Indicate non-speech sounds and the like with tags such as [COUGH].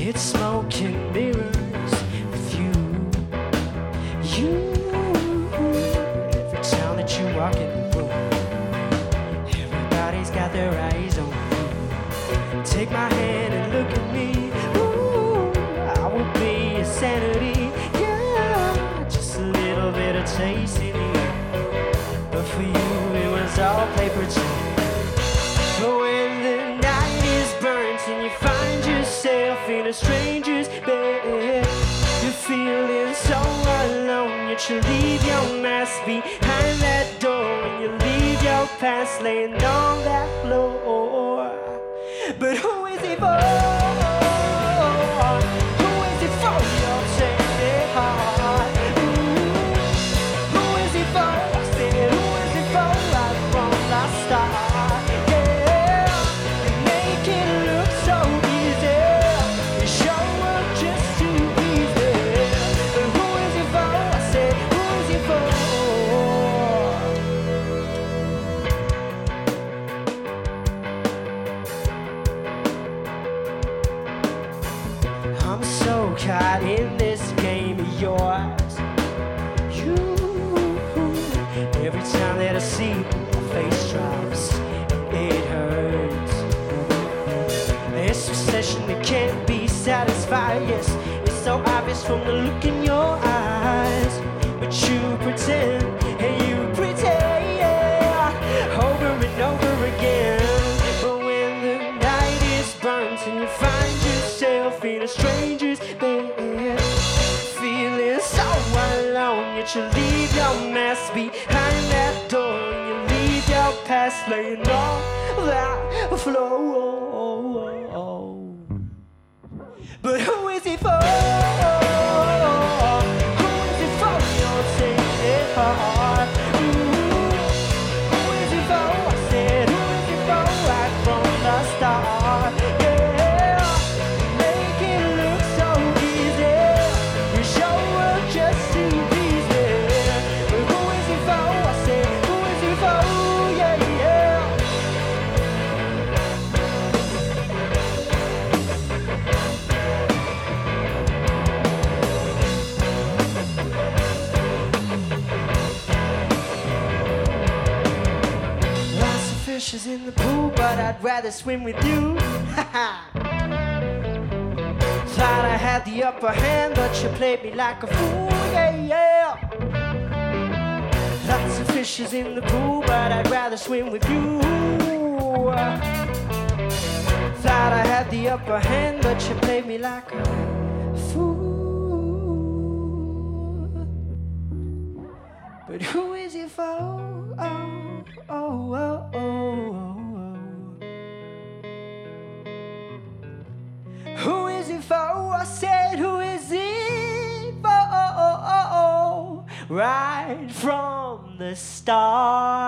smoke smoking mirrors with you. You, every time that you walk in the room, everybody's got their eyes on you. Take my hand and look at me. Ooh, I will be your sanity. Yeah, just a little bit of taste in the. But for you, it was all paper a stranger's bed, you're feeling so alone. You leave your mask behind that door and you leave your past laying on that floor. So caught in this game of yours. A stranger's bed, feeling so alone, yet you leave your mess behind that door. You leave your past laying on fishes in the pool, but I'd rather swim with you. [LAUGHS] Thought I had the upper hand, but you played me like a fool. Yeah, yeah. Lots of fishes in the pool, but I'd rather swim with you. Thought I had the upper hand, but you played me like a fool. But who is it for? I said, who is it for? Right from the start.